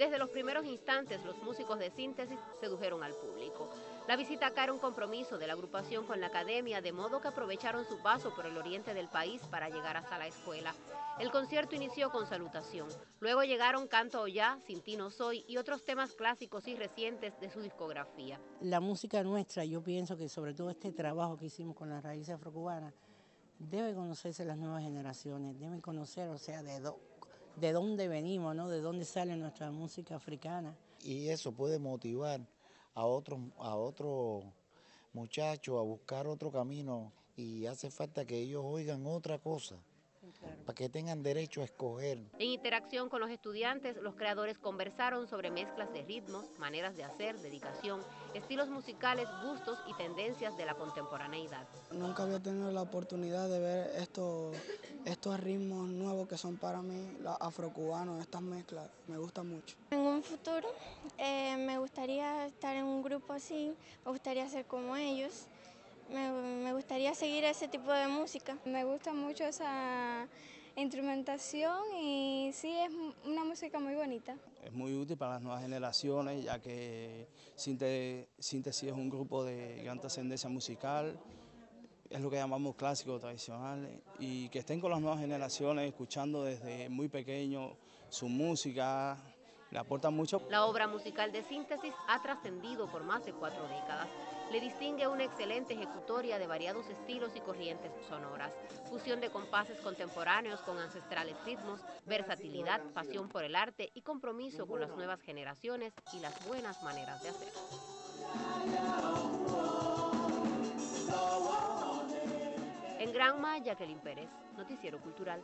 Desde los primeros instantes, los músicos de síntesis sedujeron al público. La visita acá era un compromiso de la agrupación con la academia, de modo que aprovecharon su paso por el oriente del país para llegar hasta la escuela. El concierto inició con salutación. Luego llegaron Canto Ya, Sin no soy y otros temas clásicos y recientes de su discografía. La música nuestra, yo pienso que sobre todo este trabajo que hicimos con las raíces afrocubanas, debe conocerse las nuevas generaciones, deben conocer, o sea, de, de dónde venimos, ¿no? de dónde sale nuestra música africana. Y eso puede motivar a otros a otro muchachos a buscar otro camino y hace falta que ellos oigan otra cosa para que tengan derecho a escoger. En interacción con los estudiantes, los creadores conversaron sobre mezclas de ritmos, maneras de hacer, dedicación, estilos musicales, gustos y tendencias de la contemporaneidad. Nunca había tenido la oportunidad de ver estos, estos ritmos nuevos que son para mí, los afrocubanos, estas mezclas, me gustan mucho. En un futuro eh, me gustaría estar en un grupo así, me gustaría ser como ellos. Me, gustaría seguir ese tipo de música. Me gusta mucho esa instrumentación y sí es una música muy bonita. Es muy útil para las nuevas generaciones ya que Síntesis es un grupo de gran trascendencia musical, es lo que llamamos clásico tradicional y que estén con las nuevas generaciones escuchando desde muy pequeño su música, le mucho. La obra musical de Síntesis ha trascendido por más de cuatro décadas le distingue una excelente ejecutoria de variados estilos y corrientes sonoras, fusión de compases contemporáneos con ancestrales ritmos, versatilidad, pasión por el arte y compromiso con las nuevas generaciones y las buenas maneras de hacer. En Granma, Jacqueline Pérez, Noticiero Cultural.